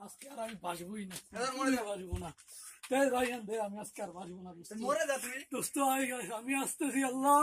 আজকে আর আমি বাঁচবই না এবার মরে যাবো। বাঁচবো না তাই ভাই দে আমি আজকে আর বাঁচবো না দোস্ত মরে যা তুই দোস্ত আমি আমি আসতেছি আল্লাহ